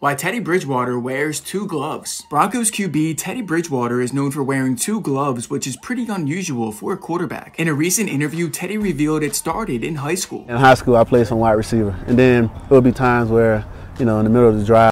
Why Teddy Bridgewater wears two gloves. Broncos QB Teddy Bridgewater is known for wearing two gloves, which is pretty unusual for a quarterback. In a recent interview, Teddy revealed it started in high school. In high school, I played some wide receiver, and then it would be times where, you know, in the middle of the drive,